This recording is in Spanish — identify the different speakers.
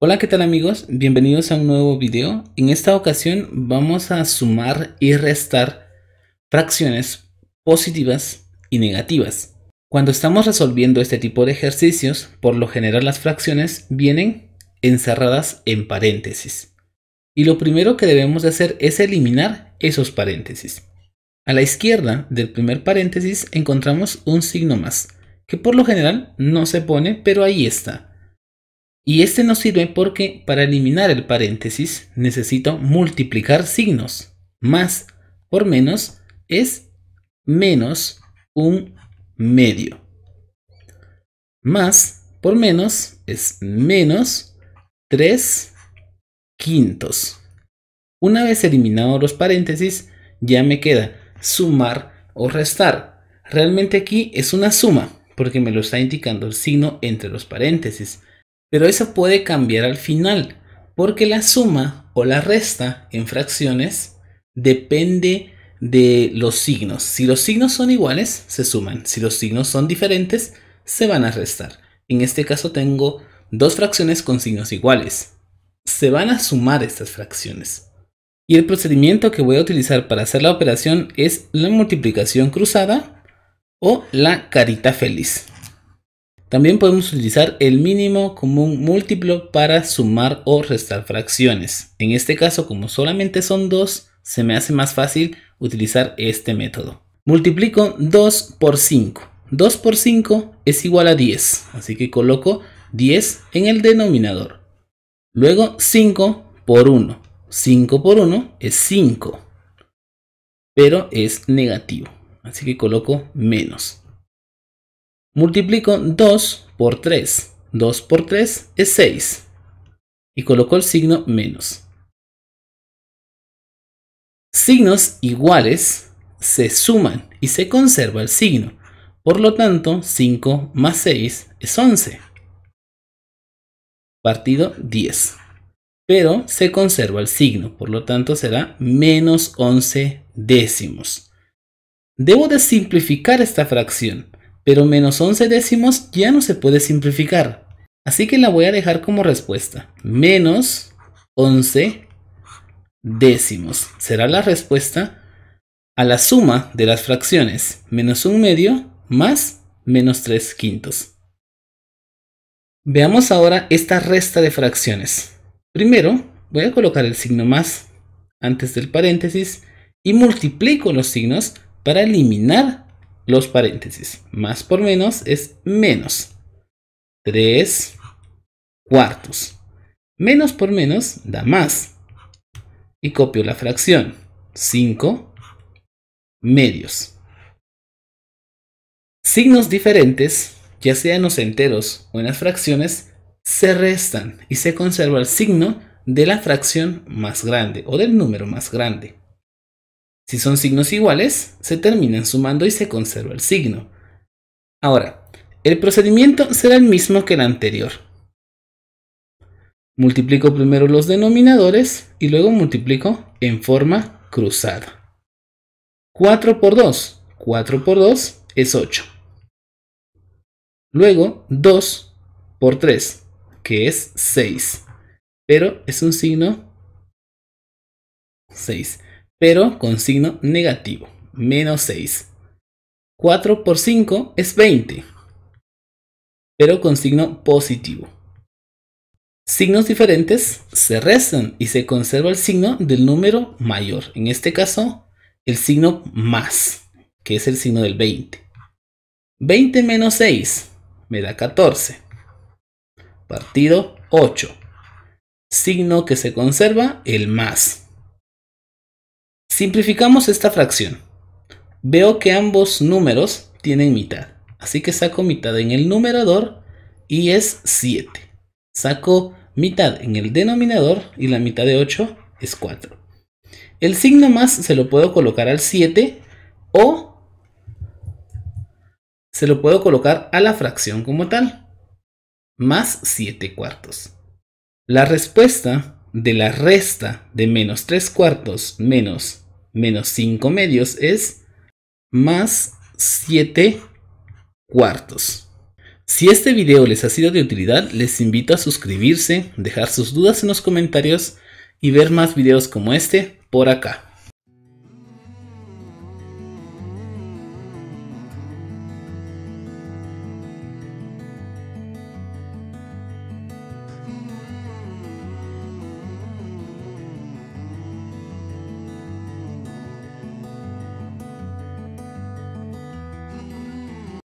Speaker 1: Hola, ¿qué tal amigos? Bienvenidos a un nuevo video. En esta ocasión vamos a sumar y restar fracciones positivas y negativas. Cuando estamos resolviendo este tipo de ejercicios, por lo general las fracciones vienen encerradas en paréntesis. Y lo primero que debemos de hacer es eliminar esos paréntesis. A la izquierda del primer paréntesis encontramos un signo más, que por lo general no se pone, pero ahí está. Y este nos sirve porque para eliminar el paréntesis necesito multiplicar signos. Más por menos es menos un medio. Más por menos es menos 3 quintos. Una vez eliminados los paréntesis, ya me queda sumar o restar. Realmente aquí es una suma, porque me lo está indicando el signo entre los paréntesis. Pero eso puede cambiar al final, porque la suma o la resta en fracciones depende de los signos. Si los signos son iguales, se suman. Si los signos son diferentes, se van a restar. En este caso tengo dos fracciones con signos iguales. Se van a sumar estas fracciones. Y el procedimiento que voy a utilizar para hacer la operación es la multiplicación cruzada o la carita feliz. También podemos utilizar el mínimo común múltiplo para sumar o restar fracciones. En este caso, como solamente son dos, se me hace más fácil utilizar este método. Multiplico 2 por 5. 2 por 5 es igual a 10, así que coloco 10 en el denominador. Luego 5 por 1. 5 por 1 es 5, pero es negativo, así que coloco menos. Multiplico 2 por 3. 2 por 3 es 6. Y coloco el signo menos. Signos iguales se suman y se conserva el signo. Por lo tanto, 5 más 6 es 11. Partido 10. Pero se conserva el signo, por lo tanto será menos 11 décimos. Debo de simplificar esta fracción pero menos 11 décimos ya no se puede simplificar. Así que la voy a dejar como respuesta. Menos 11 décimos será la respuesta a la suma de las fracciones menos un medio más menos 3 quintos. Veamos ahora esta resta de fracciones. Primero voy a colocar el signo más antes del paréntesis y multiplico los signos para eliminar los paréntesis. Más por menos es menos. 3 cuartos. Menos por menos da más. Y copio la fracción. 5 medios. Signos diferentes, ya sean en los enteros o en las fracciones, se restan y se conserva el signo de la fracción más grande o del número más grande. Si son signos iguales, se terminan sumando y se conserva el signo. Ahora, el procedimiento será el mismo que el anterior. Multiplico primero los denominadores y luego multiplico en forma cruzada. 4 por 2. 4 por 2 es 8. Luego 2 por 3, que es 6. Pero es un signo 6 pero con signo negativo, menos 6. 4 por 5 es 20, pero con signo positivo. Signos diferentes se restan y se conserva el signo del número mayor, en este caso el signo más, que es el signo del 20. 20 menos 6 me da 14. Partido 8. Signo que se conserva, el más. Simplificamos esta fracción. Veo que ambos números tienen mitad. Así que saco mitad en el numerador y es 7. Saco mitad en el denominador y la mitad de 8 es 4. El signo más se lo puedo colocar al 7 o se lo puedo colocar a la fracción como tal. Más 7 cuartos. La respuesta de la resta de menos 3 cuartos menos menos 5 medios es más 7 cuartos. Si este video les ha sido de utilidad, les invito a suscribirse, dejar sus dudas en los comentarios y ver más videos como este por acá.